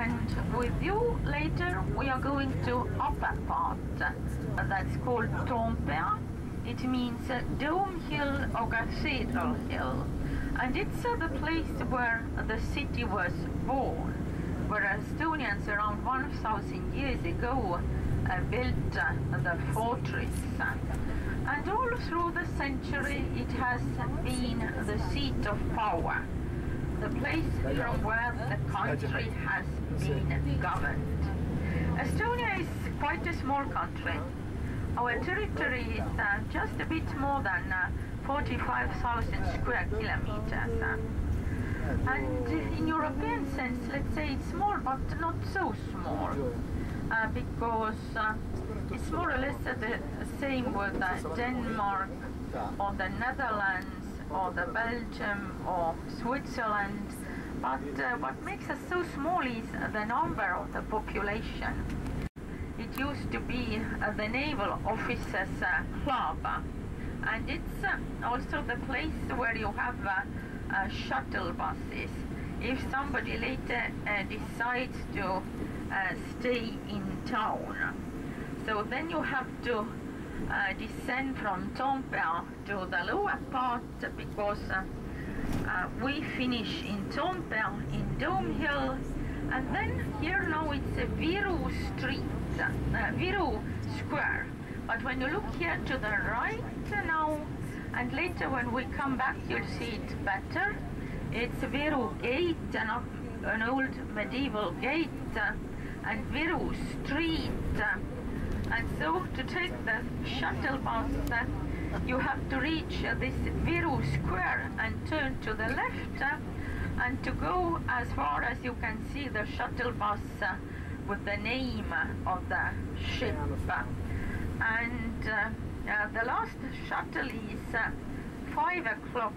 and with you later we are going to upper part that's called Tompea. It means Dome Hill or Cathedral Hill and it's uh, the place where the city was born where Estonians around 1000 years ago uh, built uh, the fortress. And all through the century it has been the seat of power the place from where the country has been governed. Estonia is quite a small country. Our territory is uh, just a bit more than uh, 45,000 square kilometers. And in European sense, let's say it's small, but not so small, uh, because uh, it's more or less the same with uh, Denmark or the Netherlands or the Belgium or Switzerland. But uh, what makes us so small is the number of the population. It used to be uh, the naval officers uh, club and it's uh, also the place where you have uh, uh, shuttle buses. If somebody later decides to stay in town, so then you have to uh, descend from Tompea to the lower part because uh, we finish in Tompea in Dome Hill and then here now it's a Viru street, uh, Viru square. But when you look here to the right now and later when we come back you'll see it better. It's Viru gate, an, an old medieval gate and Viru street and so to take the shuttle bus, uh, you have to reach uh, this Viru square and turn to the left uh, and to go as far as you can see the shuttle bus uh, with the name of the ship. And uh, uh, the last shuttle is 5 o'clock.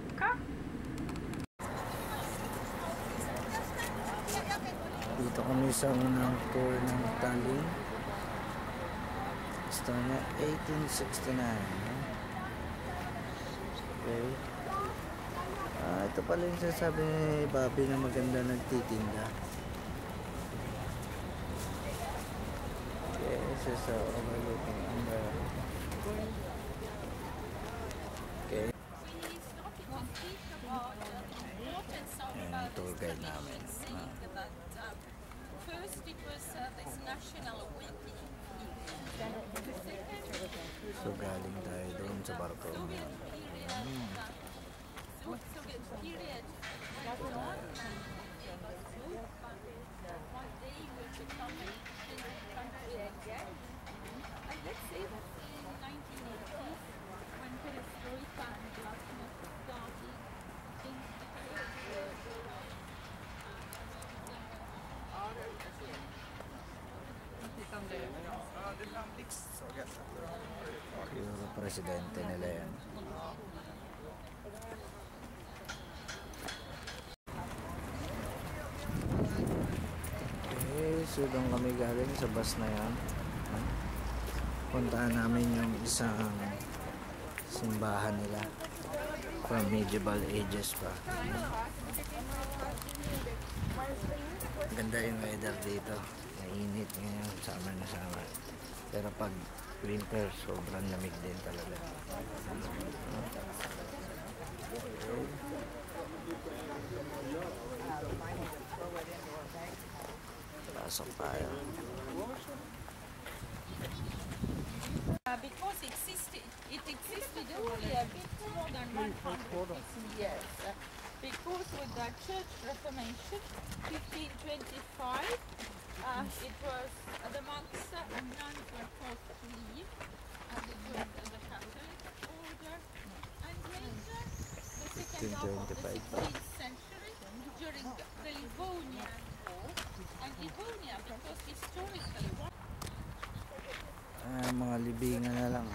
Dito kami sa unang tour ng Tallinn. Estonia 1869 okay. Ah, ito pala yung sasabi ni Bobby na maganda nagtitinda. Okay is uh, overlooking on the okay Ayan, tour guide namin ah. First it was uh, this national awakening So galing tayo doon sa barko. Soviet period, mm. Soviet period on one day will become a country again. And let's say that in 1980s, when perestroika and glasnost started, things Siguro presidente nila yan. Okay, so doon kami galing sa bus na yan. Puntahan namin yung isang simbahan nila from medieval ages pa. Ganda yung weather dito. Mainit ngayon, summer na summer. Pero pag winter, sobrang lamig din talaga. Pasok tayo. Uh, because it existed, it existed only a bit more than 150 years. Because with the Church Reformation, 1525, uh, it was uh, the monks and nuns were forced to leave, and it was uh, the Catholic order. And later, the second half of the 16th century, during the Livonian War, and Livonia, because historically, one Ah, mga libingan na lang.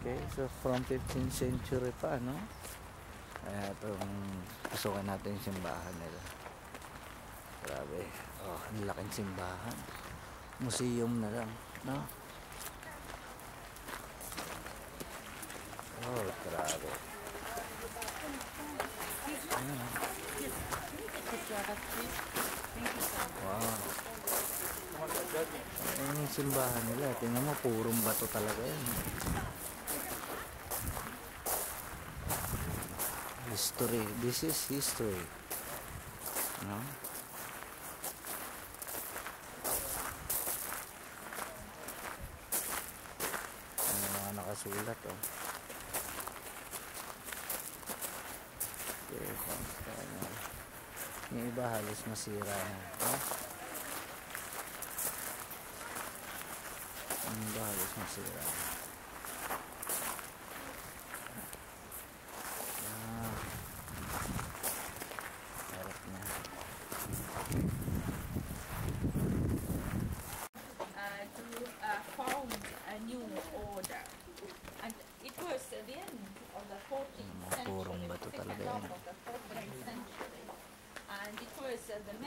Okay, so from 15th century pa, no? Kaya itong pasukan natin yung simbahan nila. Grabe. Oh, ang laking simbahan. Museum na lang, no? Oh, grabe. Ayan. Wow. Ayan yung simbahan nila. Tingnan mo, purong bato talaga yan. History. This is history. No? er soldekka. Det er faen ikke mye ubehagelig, som jeg sier her. Ja. Ubehagelig, som jeg sier her.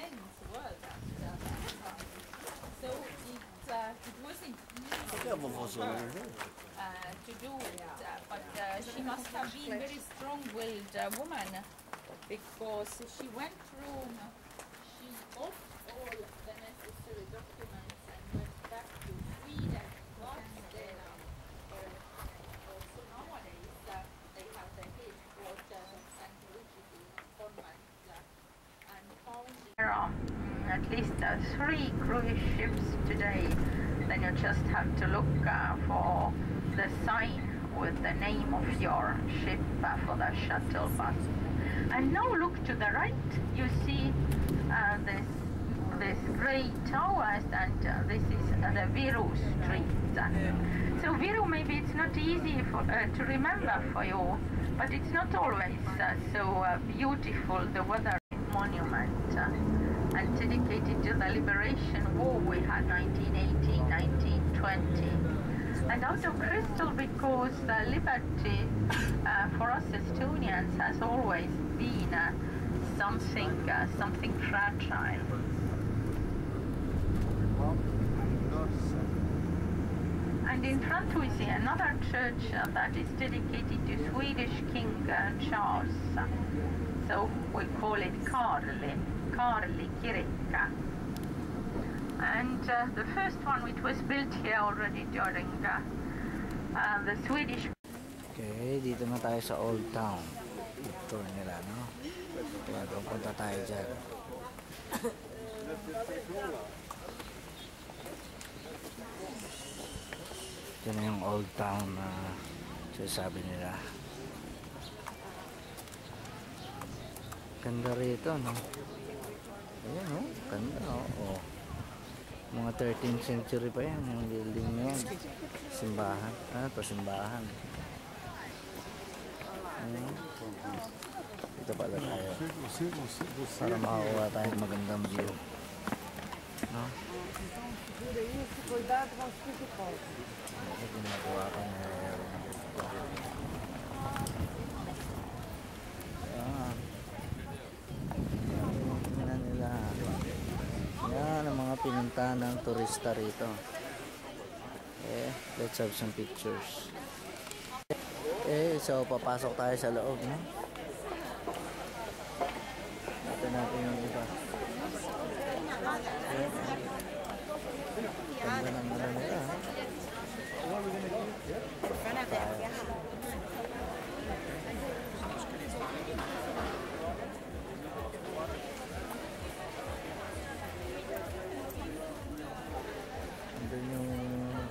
After that. So it, uh, it wasn't easy for her uh, to do it, uh, but uh, she must have been a very strong-willed uh, woman because she went through, she got all the necessary documents and went back to Sweden. But then, uh, also nowadays, uh, they have the headquarters and Rigidi convent uh, and found There are mm, at least uh, three cruise ships today. Then you just have to look uh, for the sign with the name of your ship uh, for the shuttle bus. And now look to the right. You see uh, this this grey towers, and uh, this is uh, the Viru Street. So Viru, maybe it's not easy for, uh, to remember for you, but it's not always uh, so uh, beautiful. The weather monument uh, dedicated to the liberation war we had 1918 1920 and out of crystal because uh, liberty for us Estonians has always been uh, something uh, something fragile. And in front we see another church uh, that is dedicated to Swedish King uh, Charles. So we call it Karli, Karli Kirika. And uh, the first one which was built here already during uh, uh, the Swedish Okay, dito na tayo sa Old Town. Tour nila, no? Kaya doon punta tayo dyan. Yan na yung Old Town na sinasabi nila. Ganda rito, no? Ayan, oh. Ganda, oh. oh. Mga 13th century pa yan, yung building na. Simbahan. Ah, ito simbahan. Ayan. Dito pala tayo. Para makakuha tayo ng magandang view. No? Ito ginagawa ko na Ayan. Tingnan nila. Yan pinunta ng turista rito. Okay, let's have some pictures. Okay, so papasok tayo sa loob, no? Ito natin yung iba. Okay. Ganda ng ano nila. ha? Andun yung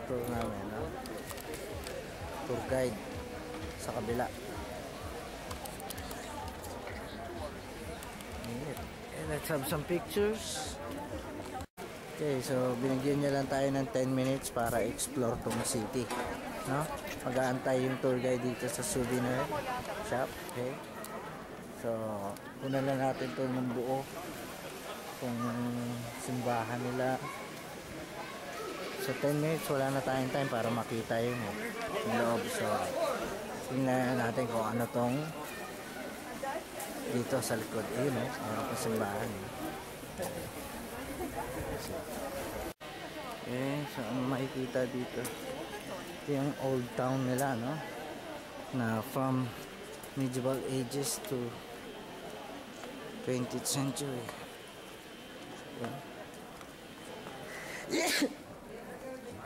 tour namin, no? Tour guide sa kabila. Okay, let's have some pictures. Okay, so binigyan niya lang tayo ng 10 minutes para explore tong city. No? Mag-aantay yung tour guide dito sa souvenir shop. Okay? So, una lang natin to ng buo. Kung simbahan nila. So 10 minutes wala na tayong time para makita yung, yung loob. So tingnan natin kung ano tong dito sa likod. Ayun eh, meron pa simbahan. eh. So ano makikita dito? Ito yung old town nila, no? Na from medieval ages to 20th century.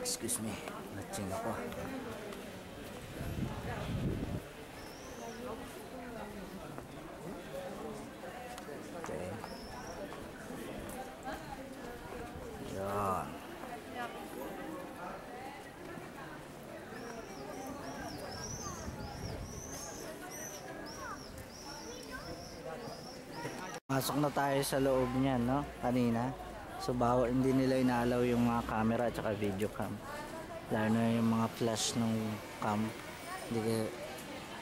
Excuse me, natching ako. Okay. Yan. Masok na tayo sa loob niyan, no? Kanina. So, bawal, hindi nila inaalaw yung mga camera at saka video cam. Lalo na yung mga flash ng cam. Hindi ka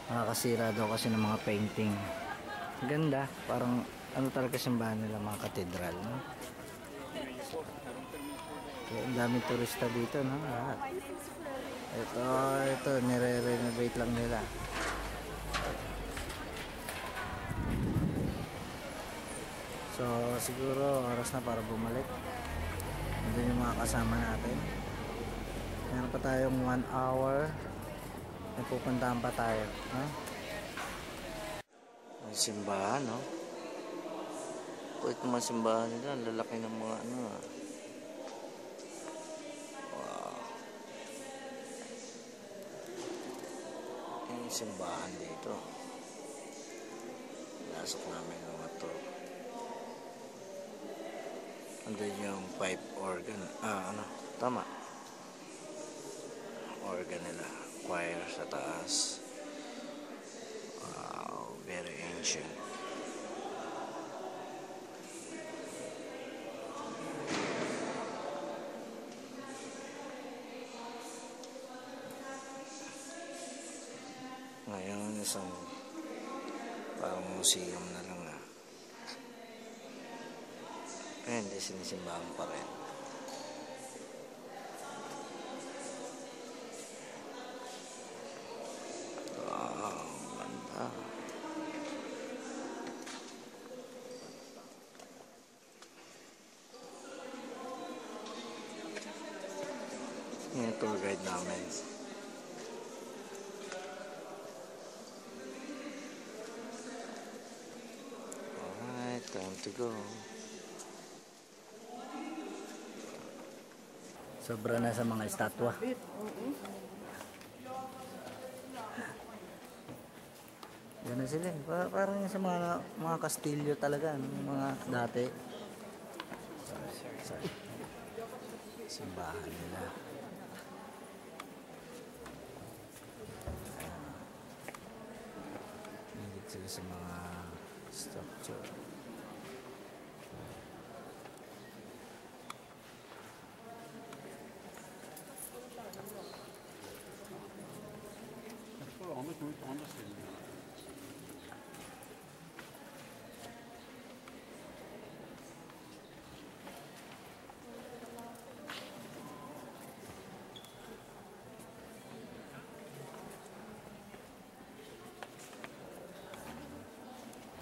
makakasira daw kasi ng mga painting. Ganda. Parang ano talaga simbahan nila mga katedral, no? Kaya ang daming turista dito, no? Lahat. Ito, ito, nire-renovate lang nila. So, siguro oras na para bumalik. Nandun yung mga kasama natin. Meron pa tayong 1 hour. May pupuntahan pa tayo. Ha? Ang simbahan, no? Kulit naman simbahan nila. Lalaki ng mga ano, ah. Wow. Yung simbahan dito. Lasok namin ng mga to. Andun yung pipe organ. Ah, ano? Tama. Organ nila. Choir sa taas. Wow, very ancient. Ngayon, isang parang museum na lang Eh, hindi sinisimbahan pa rin. Wow, ganda. Yung tour guide namin. Alright, time to go. Sobra na sa mga estatwa. Yan na sila. eh. Pa- Parang sa mga, mga kastilyo talaga. no? Mga dati. Simbahan nila. Higit sila sa mga structure. Annet ut andre siden.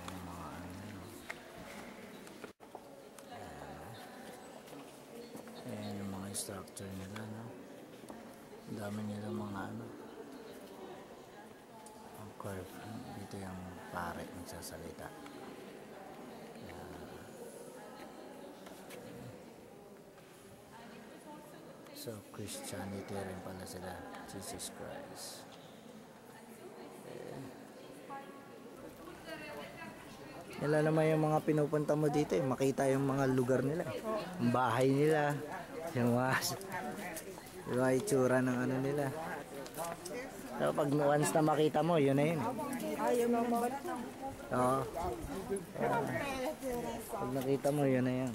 Yung mga ano. Ayan yung structure nila, no? Ang dami nila mga ano. Ang curve. Dito yung pare nagsasalita. Ayan. So, Christianity rin pala sila. Jesus Christ. Nila naman yung mga pinupunta mo dito eh. Makita yung mga lugar nila eh. Bahay nila. Yung yung mga itsura ng ano nila. So pag once na makita mo, yun na yun. Oo. Ayan. Pag nakita mo, yun na yun.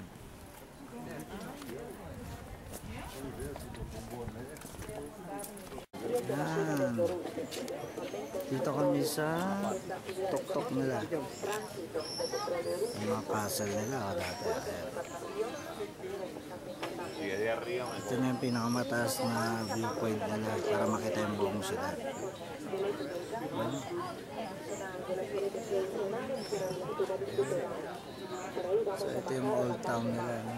Yan. Dito kami sa tuktok nila. Yung mga castle nila oh, dati. Ito na yung pinakamataas na viewpoint nila para makita yung buong sila. So ito yung old town nila. No?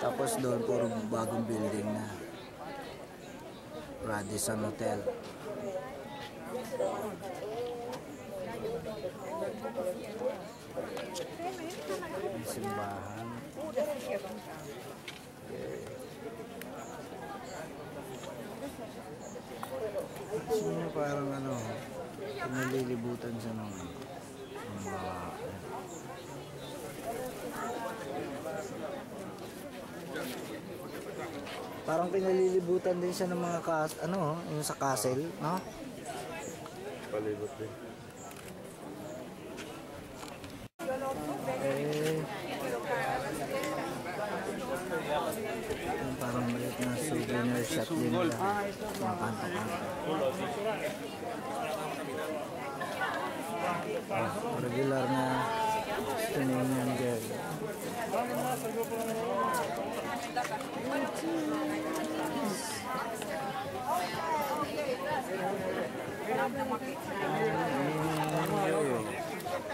Tapos doon puro bagong building na. Radisson Hotel. Yung simbahan. Parang ano, pinalilibutan siya ng ng mga Parang pinalilibutan din siya ng mga kas ano, yung sa castle, no? Palibot din. Eh, parang maliit na souvenir shop din nila. Mga regularnya streamingnya guys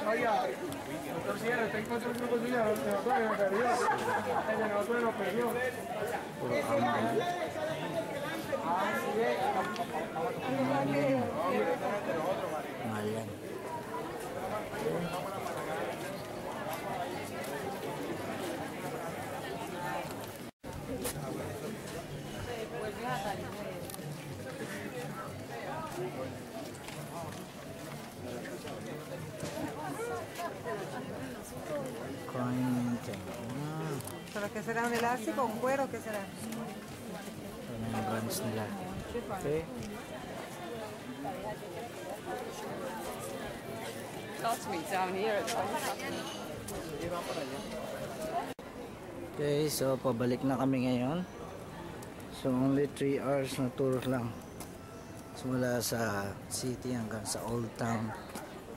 Oiga, qué será? ¿Un elástico? ¿Un cuero? ¿Qué será? na yung brands nila. Okay. Down here Okay, so pabalik na kami ngayon. So only 3 hours na tour lang. Simula sa city hanggang sa old town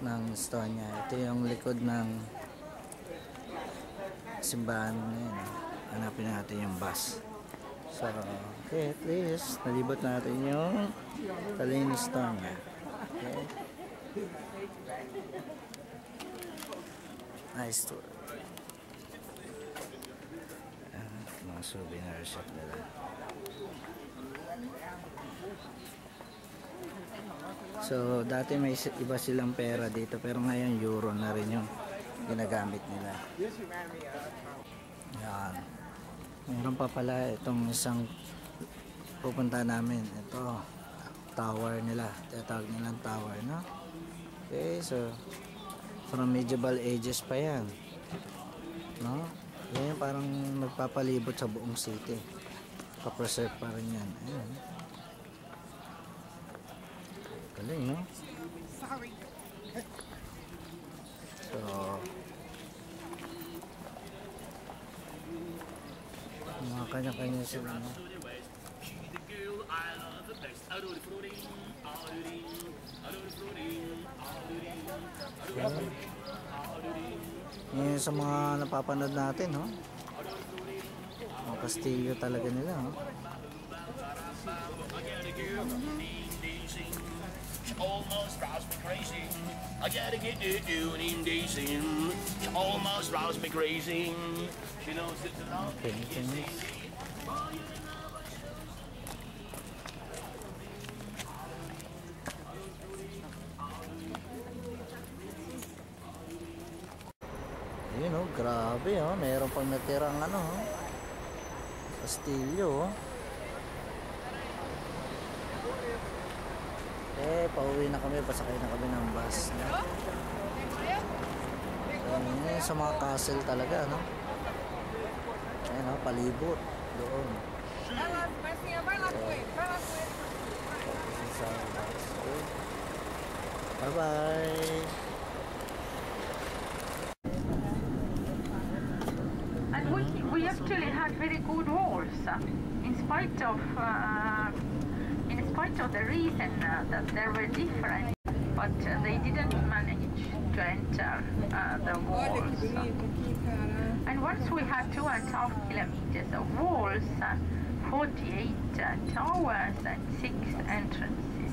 ng Estonia. Ito yung likod ng simbahan ngayon. Hanapin natin yung bus. So, okay, at least nalibot natin yung Tallinn, Estonia. Okay. Nice tour. Ah, mga souvenir shop nila. So, dati may iba silang pera dito pero ngayon euro na rin yung ginagamit nila. Yan. Meron pa pala itong isang pupunta namin. Ito, tower nila. Tinatawag nilang tower, no? Okay, so from medieval ages pa yan. No? Yan parang nagpapalibot sa buong city. Pa-preserve pa rin yan. Ayan. Galing, no? So, mga kanya-kanya sila, no? Yan sa mga napapanood natin, no? Mga kastilyo talaga nila, no? Almost drives me crazy. I gotta get it doing in dancing. She almost drives me crazy. She knows it's a long Paintings. Yun oh, grabe oh. Meron pang natirang ano oh. Kastilyo oh. Eh, pauwi na kami. Pasakay na kami ng bus. No? Yun sa mga castle talaga, no? Ayan oh, palibot. Doon. Bye-bye. Had very good walls, uh, in spite of uh, in spite of the reason uh, that they were different, but uh, they didn't manage to enter uh, the walls. And once we had two and a half kilometers of walls, uh, 48 uh, towers and six entrances.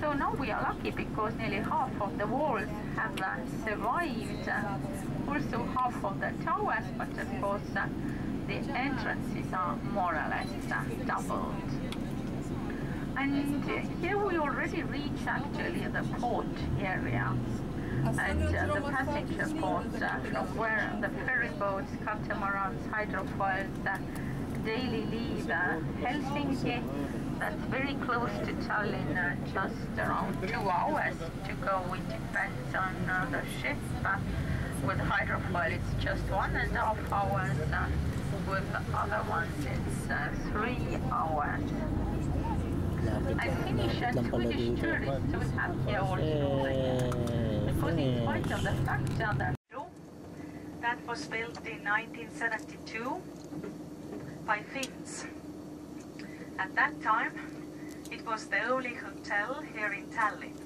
So now we are lucky because nearly half of the walls have uh, survived. Uh, also half of the towers, but of course uh, the entrances are more or less doubled. And here we already reach actually the port area and uh, the passenger port uh, from where the ferry boats, catamarans, hydrofoils uh, daily leave uh, Helsinki, that's very close to Tallinn, uh, just around two hours to go. It depends on uh, the ship. With hydrofoil, it's just one and a half hours. With the other ones, it's uh, three hours. I finished finish at Swedish tourists we have here also. Because in spite of the fact that That was built in 1972 by Finns. At that time, it was the only hotel here in Tallinn.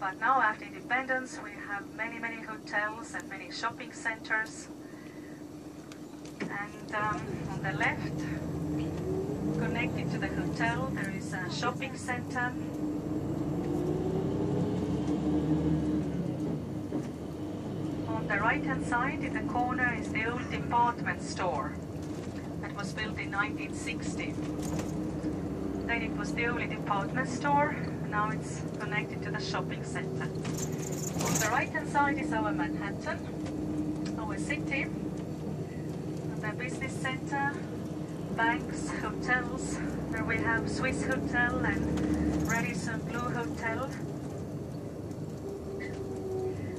But now after independence, we have many, many hotels and many shopping centers. And um, on the left, connected to the hotel, there is a shopping center On the right hand side in the corner is the old department store that was built in 1960. Then it was the only department store, now it's connected to the shopping center. On the right hand side is our Manhattan, our city, business center, banks, hotels, where we have Swiss Hotel and Radisson Blue Hotel.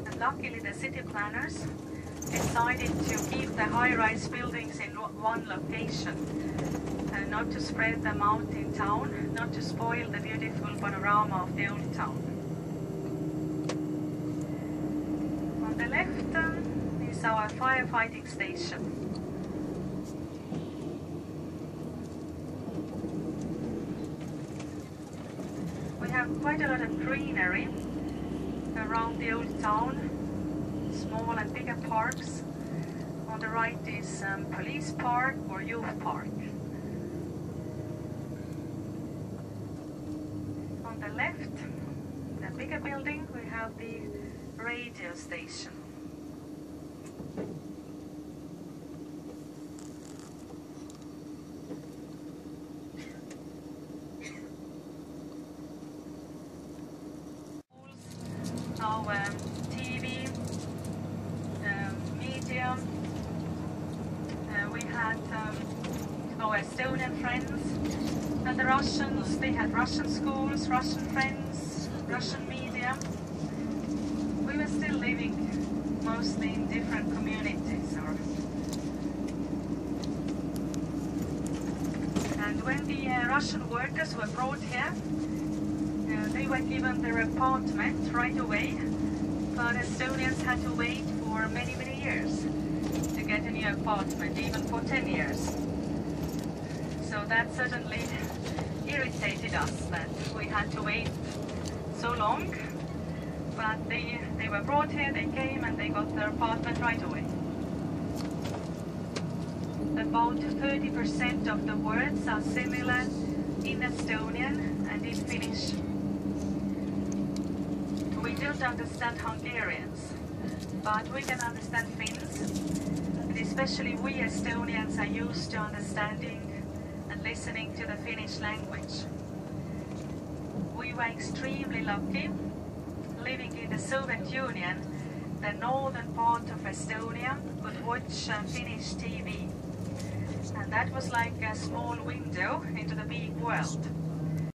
And luckily the city planners decided to keep the high-rise buildings in one location and not to spread them out in town, not to spoil the beautiful panorama of the old town. On the left um, is our firefighting station. We have quite a lot of greenery around the old town, small and bigger parks. On the right is um, police park or youth park. On the left, the bigger building, we have the radio station. Now um, TV, um, media. Uh, we had um, Estonian friends and the Russians. They had Russian schools, Russian friends, Russian media. We were still living mostly in different communities. Or, and when the uh, Russian workers were brought here, uh, they were given their apartment right away, but Estonians had to wait for many, many years to get a new apartment, even for 10 years. That certainly irritated us that we had to wait so long. But they, they were brought here, they came and they got their apartment right away. About 30% of the words are similar in Estonian and in Finnish. We don't understand Hungarians, but we can understand Finns. And especially we Estonians are used to understanding and listening to the Finnish language. We were extremely lucky living in the Soviet Union. The northern part of Estonia could watch uh, Finnish TV. And that was like a small window into the big world.